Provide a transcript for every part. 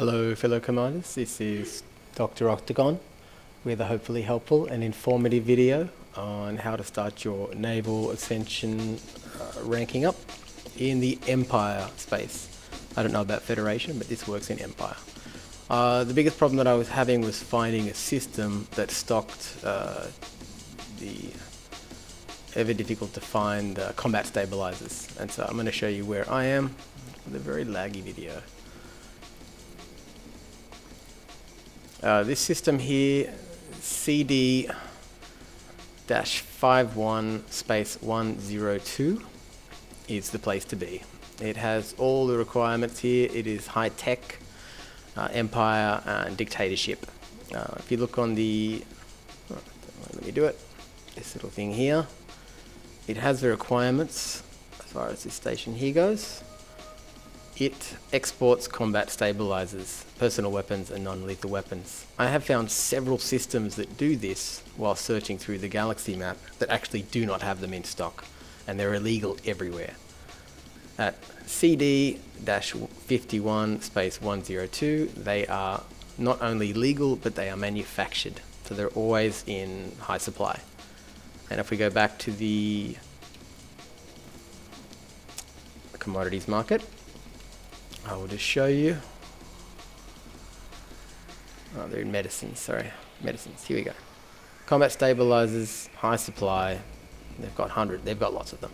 Hello, fellow commanders. This is Dr. Octagon with a hopefully helpful and informative video on how to start your naval ascension uh, ranking up in the Empire space. I don't know about Federation, but this works in Empire. Uh, the biggest problem that I was having was finding a system that stocked uh, the ever difficult to find uh, combat stabilizers. And so I'm going to show you where I am with a very laggy video. Uh, this system here, CD dash 51 space 102 is the place to be. It has all the requirements here. It is high tech, uh, empire, and dictatorship. Uh, if you look on the, oh, let me do it, this little thing here, it has the requirements as far as this station here goes. It exports combat stabilizers, personal weapons and non-lethal weapons. I have found several systems that do this while searching through the galaxy map that actually do not have them in stock and they're illegal everywhere. At CD-51 space 102 they are not only legal but they are manufactured so they're always in high supply. And if we go back to the commodities market, I will just show you. Oh, they're in medicines, sorry. Medicines, here we go. Combat stabilizers, high supply. They've got 100, they've got lots of them.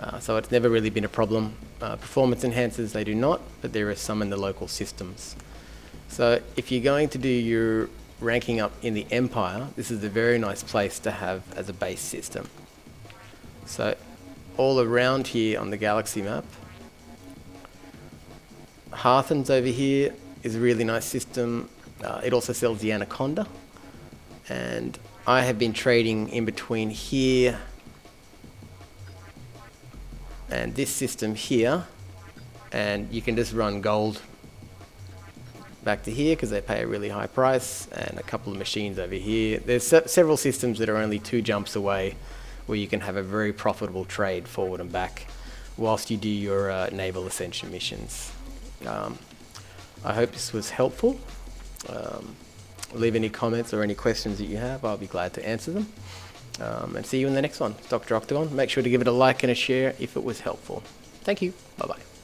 Uh, so it's never really been a problem. Uh, performance enhancers, they do not, but there are some in the local systems. So if you're going to do your ranking up in the Empire, this is a very nice place to have as a base system. So all around here on the galaxy map, Harthen's over here is a really nice system. Uh, it also sells the Anaconda. And I have been trading in between here and this system here. And you can just run gold back to here because they pay a really high price and a couple of machines over here. There's se several systems that are only two jumps away where you can have a very profitable trade forward and back whilst you do your uh, naval ascension missions. Um, I hope this was helpful. Um, leave any comments or any questions that you have. I'll be glad to answer them. Um, and see you in the next one. Dr. Octagon. Make sure to give it a like and a share if it was helpful. Thank you. Bye-bye.